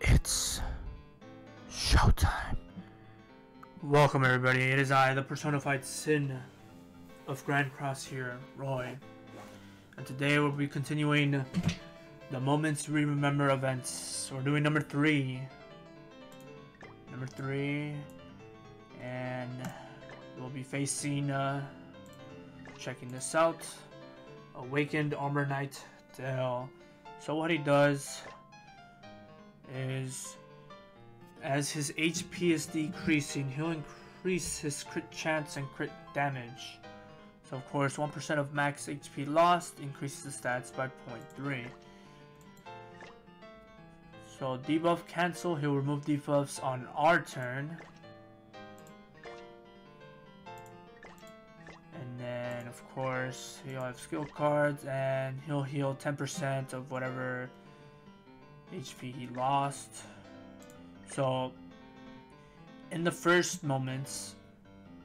It's showtime. Welcome, everybody. It is I, the personified sin of Grand Cross here, Roy. And today we'll be continuing the Moments We Remember events. We're doing number three. Number three. And we'll be facing, uh, checking this out. Awakened Armor Knight Dale. So what he does is as his HP is decreasing, he'll increase his crit chance and crit damage. So of course, 1% of max HP lost increases the stats by 0.3. So debuff cancel, he'll remove debuffs on our turn. And then of course, he'll have skill cards and he'll heal 10% of whatever HP he lost. So, in the first moments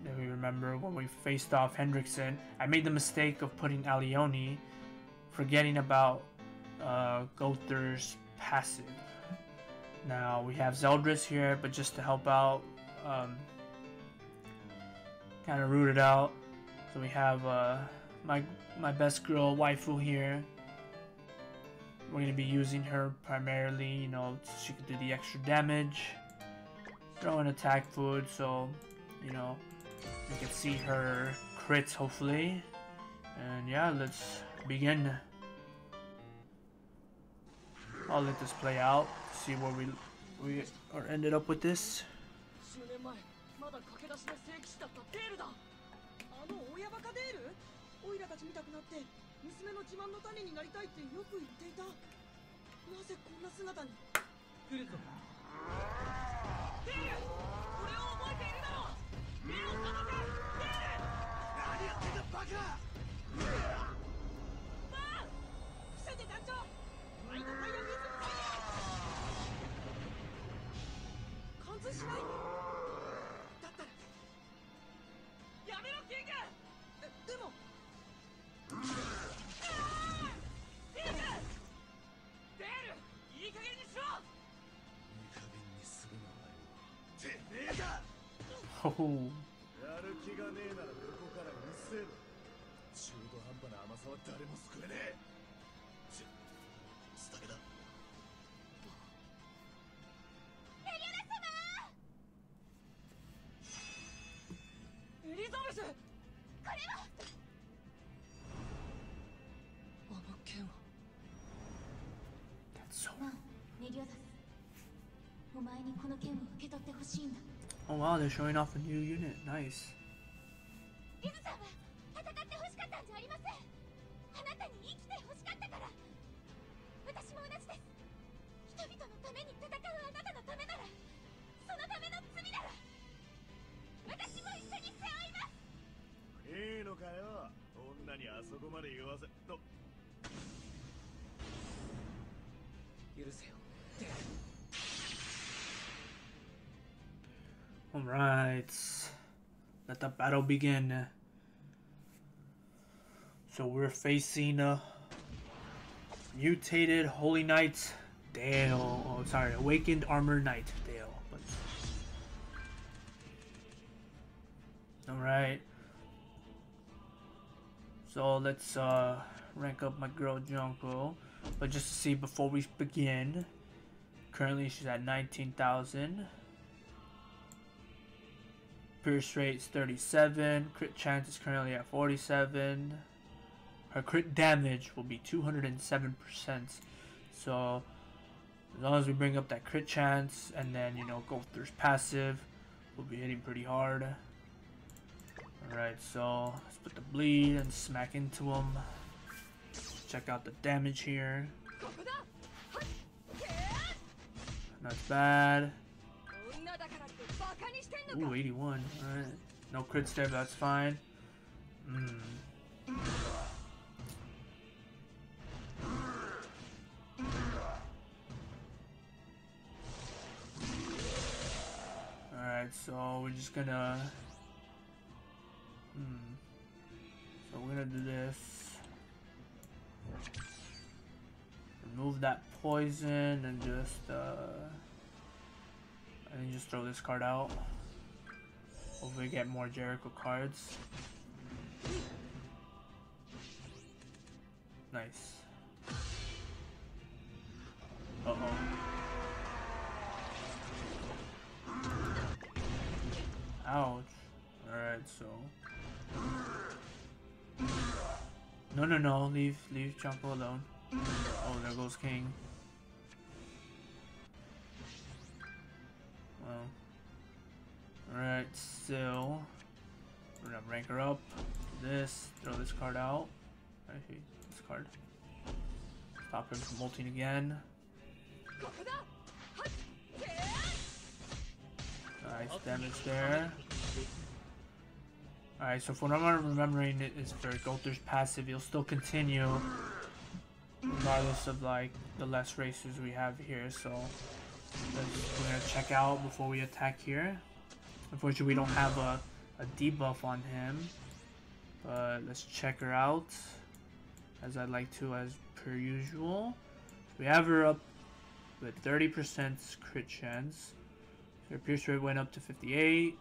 that we remember when we faced off Hendrickson, I made the mistake of putting Alioni, forgetting about uh, Gowther's passive. Now we have Zeldris here, but just to help out, um, kind of root it out. So we have uh, my my best girl waifu here, we're going to be using her primarily, you know, so she can do the extra damage. Throw in attack food, so, you know, we can see her crits, hopefully. And yeah, let's begin. I'll let this play out, see where we we are ended up with this. 娘の自慢の種になりたいってよく言っていた。なぜこんな姿に？来るぞ。デール俺を覚えているだろう。目を覚ませデール何やってんだバカまあ伏せて団長。ライトファイヤー水ファイヤー貫通しないほやる気がねえならここからうっせえろ中途半端な甘さは誰も救えねえちつだけだエリオナ様エリザベスこれはあの剣はそうメリオダスお前にこの剣を受け取ってほしいんだ。Oh wow, they're showing off a new unit. Nice. リズさんは戦ってほしかったんじゃありませんあなたに生きてほしかったから私も同じです人々のために戦うあなたのためならそのための罪なら私も一緒に背負いますいいのかよ女にあそこまで言わせと許せよ Alright. Let the battle begin. So we're facing a mutated Holy Knight Dale. Oh, sorry, Awakened Armor Knight Dale. But Alright. So let's uh, rank up my girl Junko. But just to see before we begin, currently she's at 19,000. Pierce rate is 37. Crit chance is currently at 47. Her crit damage will be 207%. So, as long as we bring up that crit chance and then, you know, go through passive, we'll be hitting pretty hard. Alright, so let's put the bleed and smack into him. Check out the damage here. Not bad. Ooh, 81. Alright. No crit step, that's fine. Mm. Alright, so we're just gonna... Hmm. So we're gonna do this. remove that poison and just uh, and then just throw this card out. Hopefully get more Jericho cards. Nice. Uh-oh. Ouch. Alright, so... No, no, no. Leave, leave Jumbo alone. Oh, there goes King. Well. Alright, so we're gonna rank her up. This, throw this card out. Actually, this card. Stop him from molting again. Nice damage there. Alright, so if what I'm remembering is for Gowther's passive, you'll still continue regardless of like the less races we have here, so we're gonna check out before we attack here. Unfortunately we don't have a, a debuff on him, but let's check her out as I'd like to as per usual. We have her up with 30% crit chance. Her pierce rate went up to 58.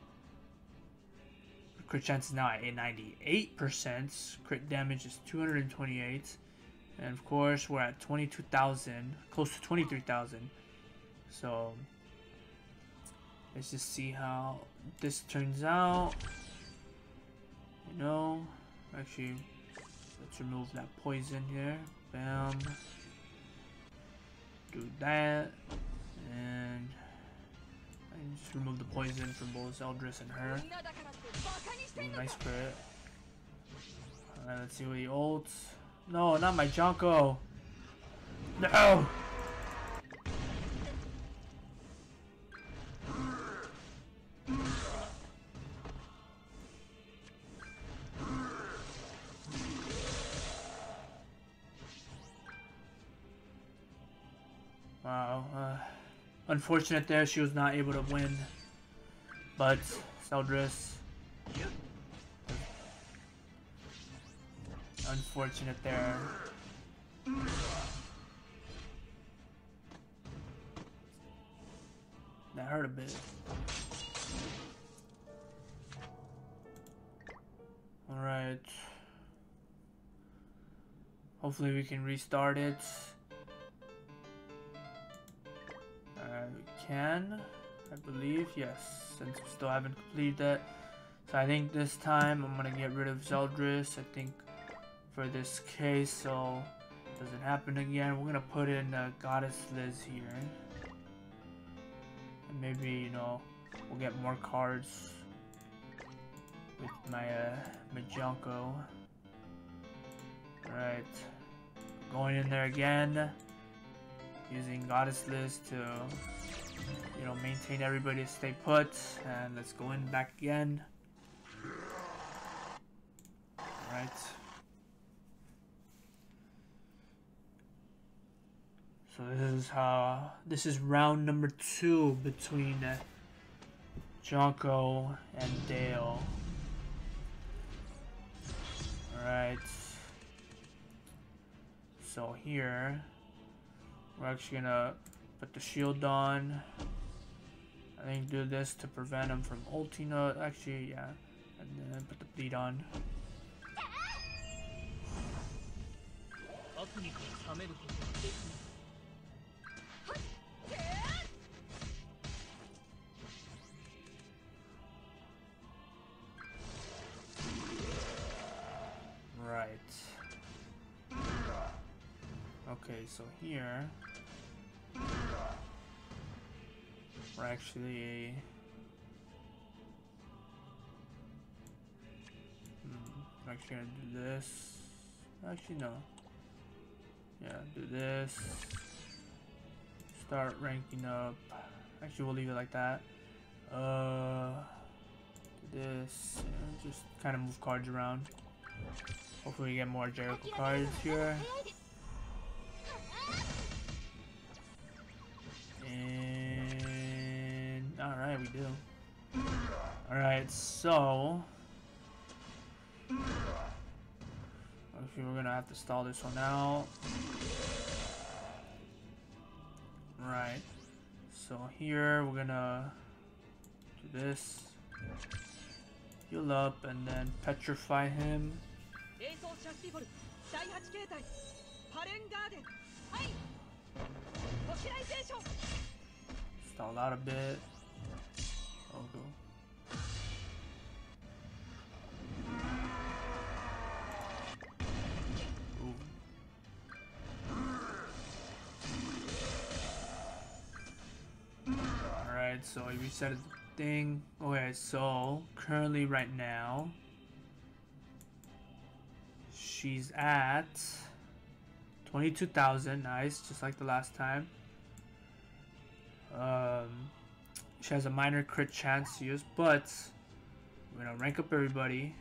Crit chance is now at 98%. Crit damage is 228. And of course, we're at 22,000, close to 23,000. So, Let's just see how this turns out. You know, actually, let's remove that poison here. Bam. Do that. And I just remove the poison from both Zeldris and her. Nice crit. Alright, let's see what he ults. No, not my Junko! No! Wow. Uh, unfortunate there, she was not able to win. But, Zeldris. Unfortunate there. That hurt a bit. Alright. Hopefully we can restart it. Can, I believe, yes, since we still haven't completed that. So I think this time I'm gonna get rid of Zeldris, I think, for this case, so it doesn't happen again. We're gonna put in uh, Goddess Liz here. And maybe, you know, we'll get more cards with my uh. Alright, going in there again using Goddess Liz to, you know, maintain everybody to stay put. And let's go in back again. Alright. So this is how, this is round number two between uh, Jonko and Dale. Alright. So here, we're actually gonna Put the shield on. I think do this to prevent him from ulting. Actually, yeah. And then put the bleed on. Right. Okay, so here... we're actually hmm, I'm actually gonna do this. Actually, no. Yeah, do this. Start ranking up. Actually, we'll leave it like that. Uh, this. just kind of move cards around. Hopefully, we get more Jericho cards here. Alright, we do. Alright, so... We're gonna have to stall this one out. Right. So here, we're gonna do this. Heal up and then petrify him. Stall out a bit. Oh, go. Alright, so I reset the thing. Okay, so currently right now she's at 22,000. Nice, just like the last time. Um, she has a minor crit chance to use, but we're gonna rank up everybody.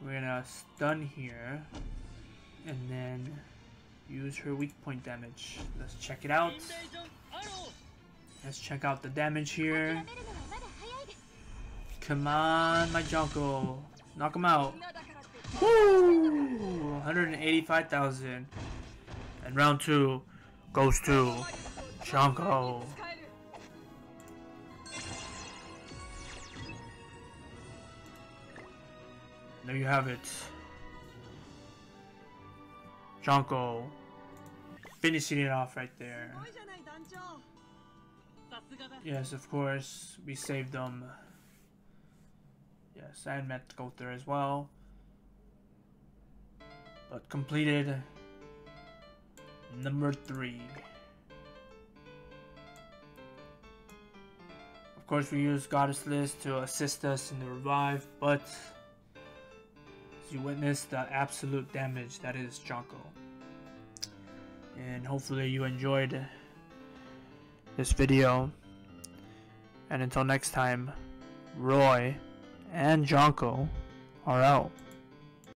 We're gonna stun here, and then use her weak point damage. Let's check it out. Let's check out the damage here. Come on, my Junko. Knock him out. Woo! 185,000. And round two goes to Junko. There you have it. Junko finishing it off right there. Yes, of course, we saved them. Yes, and met to as well. But completed number three. Of course, we used Goddess Liz to assist us in the revive, but you witnessed the absolute damage that is Jonko. And hopefully, you enjoyed this video. And until next time, Roy and Jonko are out.